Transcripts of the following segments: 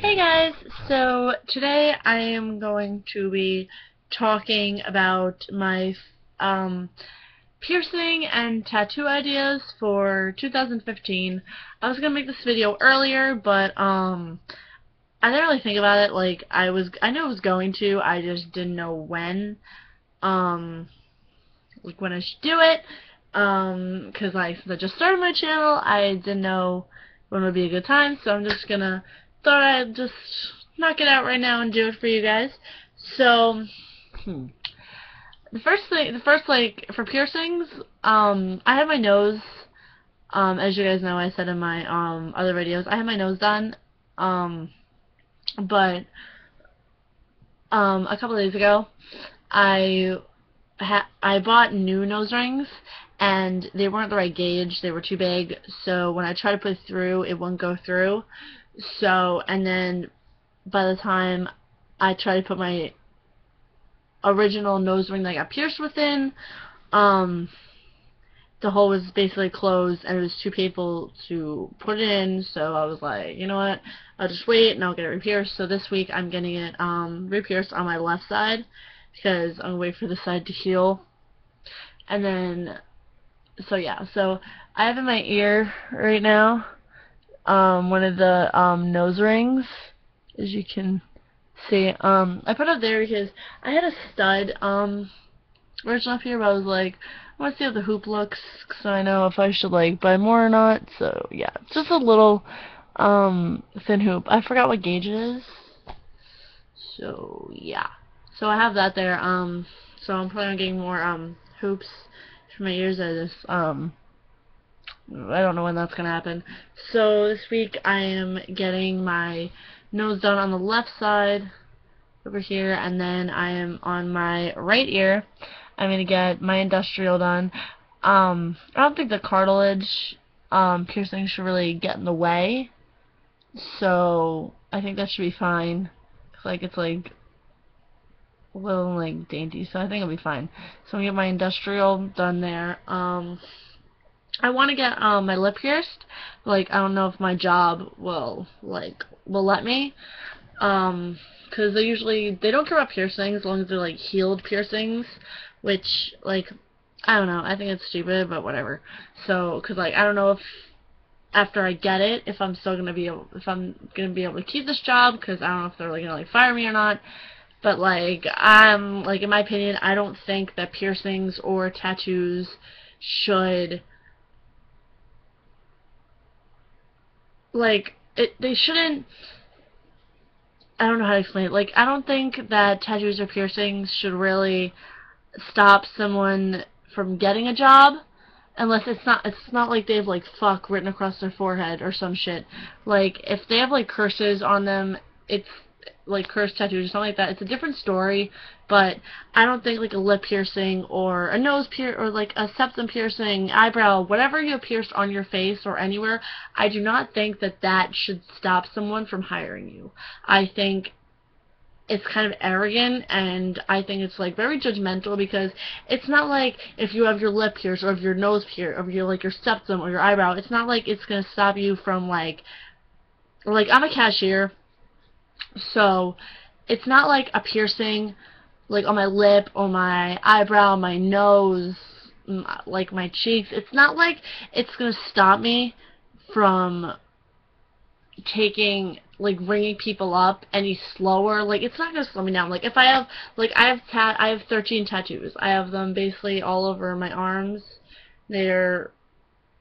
Hey guys, so today I am going to be talking about my um, piercing and tattoo ideas for 2015. I was gonna make this video earlier, but um, I didn't really think about it. Like I was, I knew I was going to, I just didn't know when. Um, like when I should do it. Um, cause I, since I just started my channel, I didn't know when would be a good time, so I'm just gonna thought I'd just knock it out right now and do it for you guys. So, hmm. The first thing, the first like for piercings, um, I have my nose. Um, as you guys know, I said in my um other videos, I have my nose done. Um, but um a couple days ago, I ha I bought new nose rings and they weren't the right gauge. They were too big. So when I tried to put it through, it wouldn't go through. So, and then by the time I tried to put my original nose ring that I got pierced within, um, the hole was basically closed and it was too painful to put it in. So I was like, you know what? I'll just wait and I'll get it re-pierced. So this week I'm getting it um, re-pierced on my left side because I'm waiting for the side to heal. And then, so yeah, so I have in my ear right now um, one of the um, nose rings, as you can see. Um, I put it there because I had a stud um, version up here, but I was like, I want to see how the hoop looks, so I know if I should like buy more or not. So yeah, it's just a little um, thin hoop. I forgot what gauge it is. So yeah, so I have that there. Um, so I'm planning on getting more um hoops for my ears. I just um I don't know when that's gonna happen. So this week I am getting my nose done on the left side over here and then I am on my right ear I'm gonna get my industrial done. Um I don't think the cartilage um piercing should really get in the way. So I think that should be fine. It's like it's like a little like dainty, so I think it'll be fine. So I'm gonna get my industrial done there. Um I want to get um, my lip pierced. Like, I don't know if my job will, like, will let me. Um, because they usually, they don't care about piercings as long as they're, like, healed piercings. Which, like, I don't know. I think it's stupid, but whatever. So, because, like, I don't know if after I get it, if I'm still gonna be able, if I'm gonna be able to keep this job, because I don't know if they're like gonna like fire me or not. But like, I'm like in my opinion, I don't think that piercings or tattoos should like it they shouldn't I don't know how to explain it. Like I don't think that tattoos or piercings should really stop someone from getting a job unless it's not it's not like they have like fuck written across their forehead or some shit. Like if they have like curses on them, it's like curse tattoos or something like that, it's a different story. But I don't think like a lip piercing or a nose pier or like a septum piercing, eyebrow, whatever you pierced on your face or anywhere, I do not think that that should stop someone from hiring you. I think it's kind of arrogant and I think it's like very judgmental because it's not like if you have your lip pierced or if your nose pierced or your like your septum or your eyebrow, it's not like it's gonna stop you from like like I'm a cashier so it's not like a piercing like on my lip or my eyebrow, my nose, like my cheeks. It's not like it's going to stop me from taking like ringing people up any slower. Like it's not gonna slow me down. Like if I have like I have tat I have 13 tattoos. I have them basically all over my arms. They're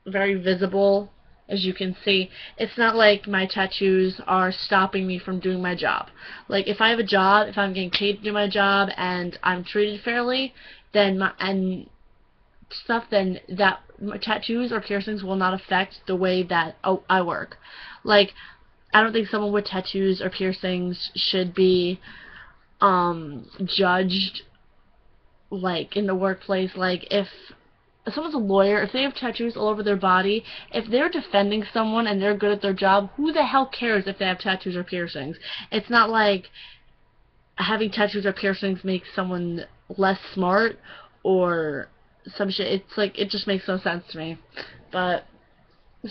very visible as you can see, it's not like my tattoos are stopping me from doing my job. Like if I have a job, if I'm getting paid to do my job and I'm treated fairly, then my and stuff then that my tattoos or piercings will not affect the way that oh, I work. Like I don't think someone with tattoos or piercings should be um judged like in the workplace like if if someone's a lawyer, if they have tattoos all over their body, if they're defending someone and they're good at their job, who the hell cares if they have tattoos or piercings? It's not like having tattoos or piercings makes someone less smart or some shit. It's like it just makes no sense to me. But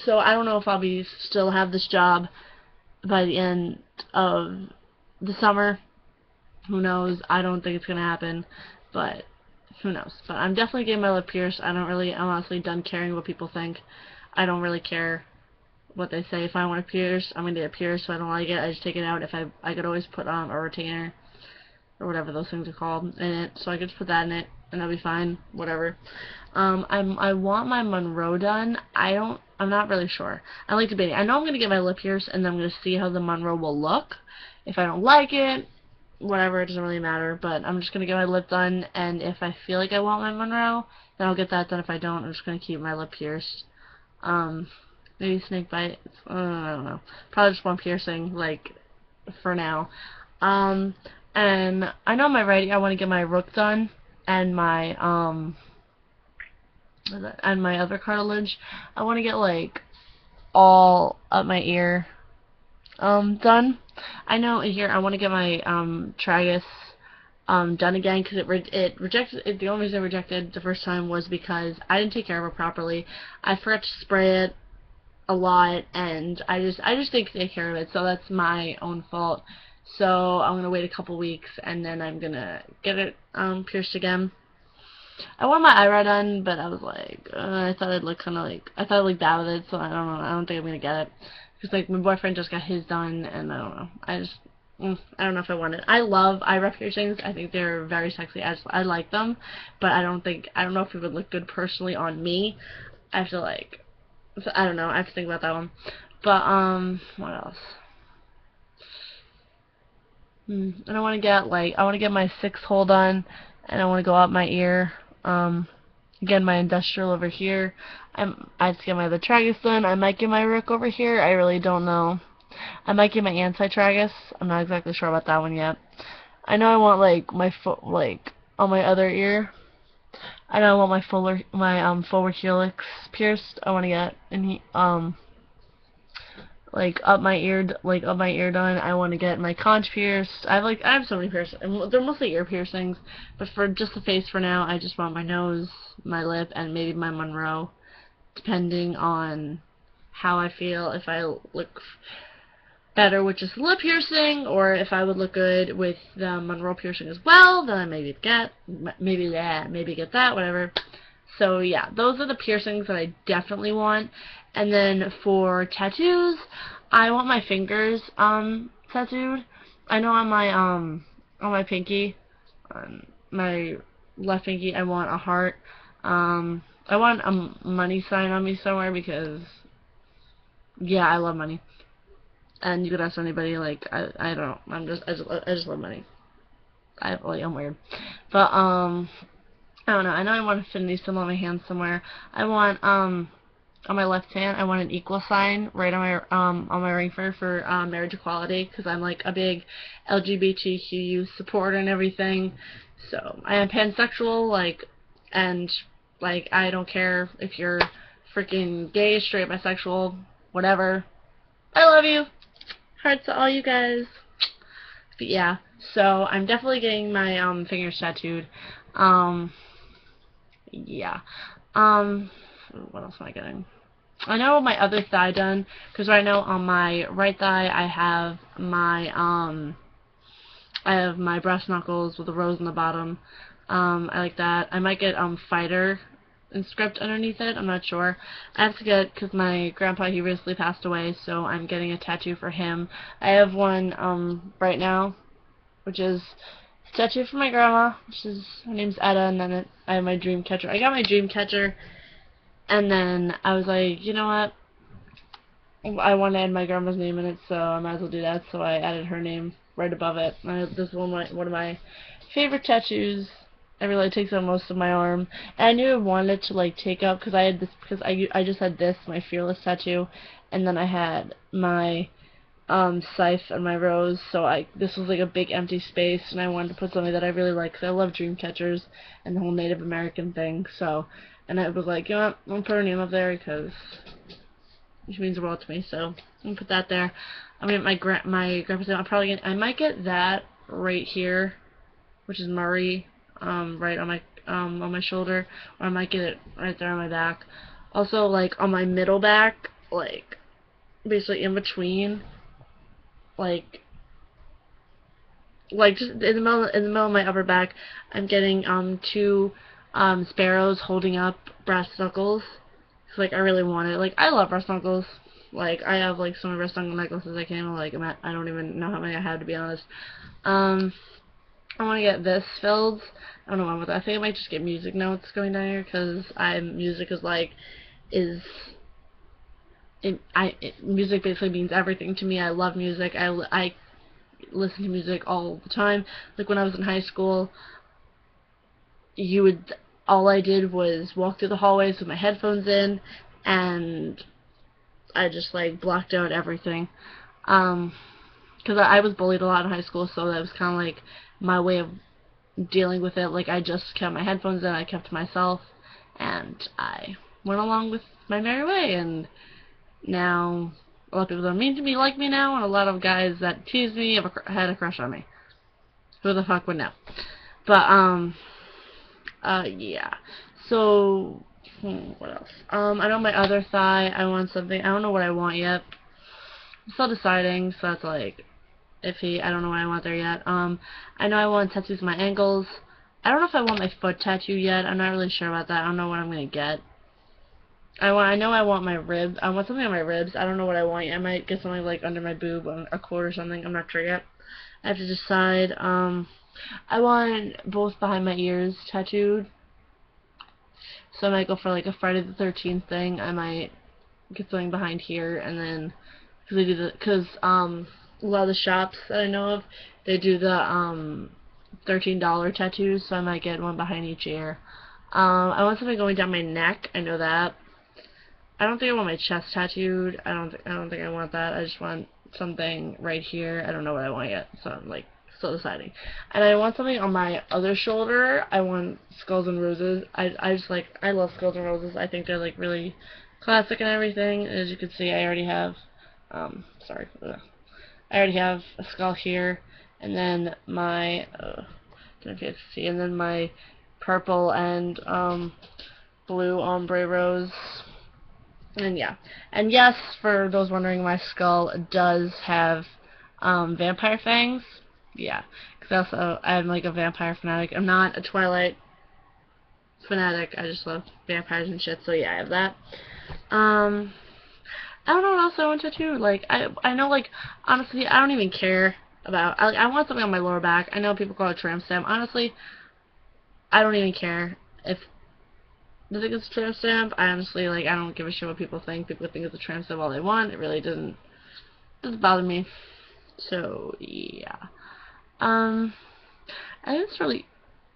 so I don't know if I'll be still have this job by the end of the summer. Who knows? I don't think it's gonna happen, but who knows? But I'm definitely getting my lip pierced. I don't really, I'm honestly done caring what people think. I don't really care what they say. If I want to pierce, I'm gonna get pierced. If I don't like it, I just take it out. If I, I could always put on a retainer or whatever those things are called in it, so I could just put that in it, and that'll be fine. Whatever. Um, I'm, I want my Monroe done. I don't, I'm not really sure. I like debating. I know I'm gonna get my lip pierced, and then I'm gonna see how the Monroe will look. If I don't like it, whatever, it doesn't really matter, but I'm just going to get my lip done, and if I feel like I want my Monroe, then I'll get that done. If I don't, I'm just going to keep my lip pierced. Um, maybe snake bite, uh, I don't know. Probably just one piercing, like, for now. Um, and I know my right I want to get my rook done, and my, um, and my other cartilage. I want to get, like, all up my ear, um, done. I know in here I want to get my um, tragus um, done again because it, re it rejected. It, the only reason it rejected the first time was because I didn't take care of it properly. I forgot to spray it a lot, and I just I just didn't take care of it. So that's my own fault. So I'm gonna wait a couple weeks, and then I'm gonna get it um, pierced again. I want my eyebrow done, but I was like, uh, I thought I'd look kind of like I thought I'd look bad with it, so I don't know. I don't think I'm gonna get it. Because, like, my boyfriend just got his done, and I don't know. I just, mm, I don't know if I want it. I love eyebrow piercings. I think they're very sexy. I, just, I like them, but I don't think, I don't know if it would look good personally on me. I to, like, I don't know. I have to think about that one. But, um, what else? Hmm, and I want to get, like, I want to get my six hole done, and I want to go up my ear. Um, Again, my industrial over here. I'm, I have to get my other tragus done. I might get my rook over here. I really don't know. I might get my anti-tragus. I'm not exactly sure about that one yet. I know I want like my foot, like on my other ear. I know I want my fuller, my um forward helix pierced. I want to get and um like up my ear, like up my ear done. I want to get my conch pierced. I have like I have so many piercings. They're mostly ear piercings, but for just the face for now, I just want my nose, my lip, and maybe my Monroe, depending on how I feel. If I look better with just lip piercing, or if I would look good with the Monroe piercing as well, then I maybe get maybe that, maybe get that, whatever. So yeah, those are the piercings that I definitely want. And then for tattoos, I want my fingers um tattooed. I know on my um on my pinky, on my left pinky, I want a heart. Um, I want a money sign on me somewhere because yeah, I love money. And you could ask anybody like I I don't know. I'm just I just I just love money. I like I'm weird, but um I don't know. I know I want a infinity symbol on my hand somewhere. I want um on my left hand I want an equal sign right on my um on my ring finger for um, marriage equality because I'm like a big LGBTQ supporter and everything. So I am pansexual like and like I don't care if you're freaking gay, straight, bisexual, whatever. I love you. Hearts to all you guys. But yeah, so I'm definitely getting my um fingers tattooed. Um yeah. Um, what else am I getting? I know my other thigh done, because right now on my right thigh I have my, um, I have my brass knuckles with a rose in the bottom. Um, I like that. I might get, um, fighter inscript underneath it. I'm not sure. I have to get, because my grandpa, he recently passed away, so I'm getting a tattoo for him. I have one, um, right now, which is a tattoo for my grandma. Which is her name's Etta, and then it, I have my dream catcher. I got my dream catcher, and then I was like, you know what? I want to add my grandma's name in it, so I might as well do that. So I added her name right above it. I, this is one of my one of my favorite tattoos. It really takes up most of my arm. And I knew I wanted to like take up because I had this because I I just had this my fearless tattoo, and then I had my um, scythe and my rose, so I this was like a big empty space, and I wanted to put something that I really like, because I love dream catchers and the whole Native American thing, so, and I was like, you know what, I'm going to put her name up there, because she means the world to me, so I'm to put that there. I'm to get my, gra my grandpa's I'm probably to, I might get that right here, which is Murray, um, right on my, um, on my shoulder, or I might get it right there on my back. Also, like, on my middle back, like, basically in between, like like just in the middle in the middle of my upper back, I'm getting um two um sparrows holding up brass knuckles. Like I really want it. Like I love brass knuckles. Like I have like so many brass knuckle necklaces. I can't even like I don't even know how many I have to be honest. Um, I want to get this filled. I don't know why with that. I think I might just get music notes going down here because I music is like is it, I it, music basically means everything to me. I love music. I I listen to music all the time. Like when I was in high school, you would all I did was walk through the hallways with my headphones in, and I just like blocked out everything. Um, because I, I was bullied a lot in high school, so that was kind of like my way of dealing with it. Like I just kept my headphones in, I kept myself, and I went along with my merry way. And now a lot of people don't mean to me like me now, and a lot of guys that tease me have a, had a crush on me. Who the fuck would know? But um, uh, yeah. So hmm, what else? Um, I know my other thigh. I want something. I don't know what I want yet. I'm still deciding, so that's like iffy. I don't know what I want there yet. Um, I know I want tattoos on my ankles. I don't know if I want my foot tattoo yet. I'm not really sure about that. I don't know what I'm gonna get. I want. I know I want my ribs. I want something on my ribs. I don't know what I want. I might get something like under my boob, a cord or something. I'm not sure yet. I have to decide. Um, I want both behind my ears tattooed. So I might go for like a Friday the 13th thing. I might get something behind here, and then because they do the because um a lot of the shops that I know of they do the um thirteen dollar tattoos, so I might get one behind each ear. Um, I want something going down my neck. I know that. I don't think I want my chest tattooed. I don't. I don't think I want that. I just want something right here. I don't know what I want yet, so I'm like still deciding. And I want something on my other shoulder. I want skulls and roses. I I just like I love skulls and roses. I think they're like really classic and everything. As you can see, I already have. Um, sorry. Ugh. I already have a skull here, and then my. Uh, see, and then my purple and um blue ombre rose and yeah. And yes, for those wondering, my skull does have um, vampire fangs. Yeah. Because also, I'm like a vampire fanatic. I'm not a Twilight fanatic. I just love vampires and shit. So yeah, I have that. Um, I don't know what else I want to tattoo. Like, I, I know, like, honestly, I don't even care about, I, I want something on my lower back. I know people call it a tramp stamp. Honestly, I don't even care if I think it's a tramp stamp. I honestly, like, I don't give a shit what people think. People think it's a tramp stamp all they want. It really doesn't, doesn't bother me. So, yeah. Um, I think it's really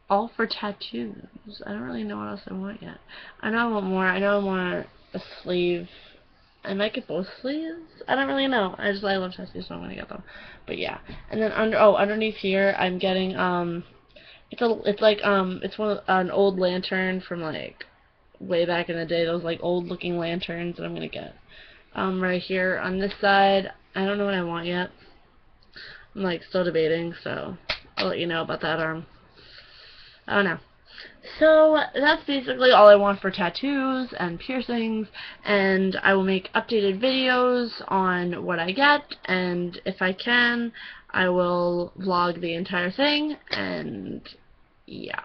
all for tattoos. I don't really know what else I want yet. I know I want more. I know I want a sleeve. I might get both sleeves. I don't really know. I just I love tattoos, so I'm gonna get them. But yeah. And then under oh underneath here, I'm getting um, it's a it's like um it's one of, an old lantern from like way back in the day, those like old looking lanterns that I'm to get. Um, right here on this side, I don't know what I want yet. I'm like still debating, so I'll let you know about that arm. I don't know. So that's basically all I want for tattoos and piercings and I will make updated videos on what I get and if I can I will vlog the entire thing and yeah.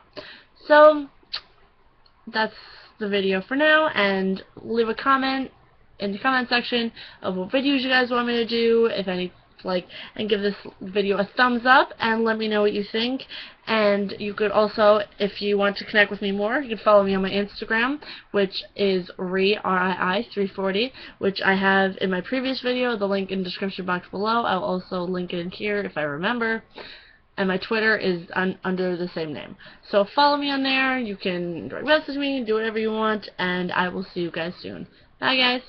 So that's the video for now and leave a comment in the comment section of what videos you guys want me to do, if any, like, and give this video a thumbs up and let me know what you think. And you could also, if you want to connect with me more, you can follow me on my Instagram, which is RII, R-I-I, 340, which I have in my previous video, the link in the description box below. I'll also link it in here if I remember and my Twitter is un under the same name. So follow me on there. You can direct message me, do whatever you want, and I will see you guys soon. Bye, guys.